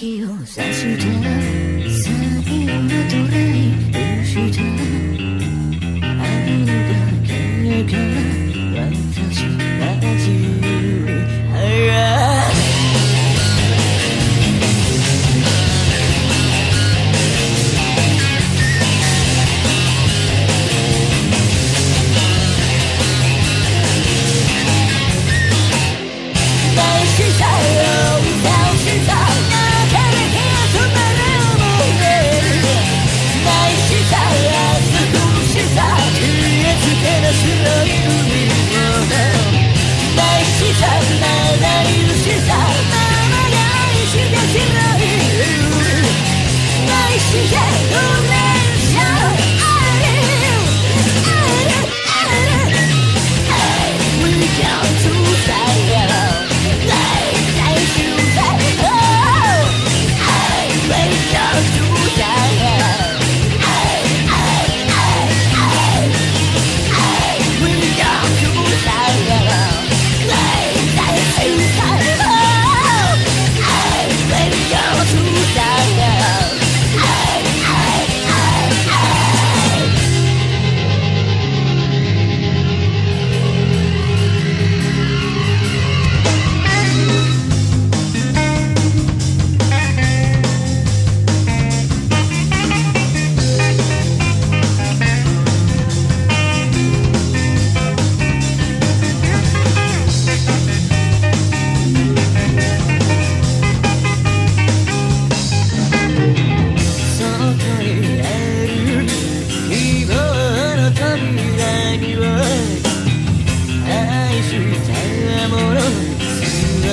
鍵を差して tonight.